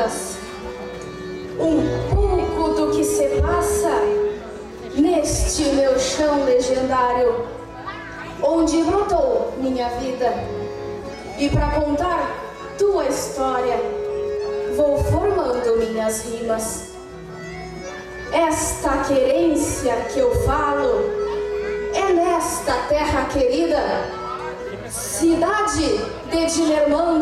palavras, um pouco do que se passa neste meu chão legendário, onde brotou minha vida. E para contar tua história, vou formando minhas rimas. Esta querência que eu falo é nesta terra querida, cidade de Dilermando.